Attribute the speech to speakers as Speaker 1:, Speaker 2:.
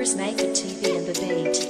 Speaker 1: Actress Maker TV and the Beat.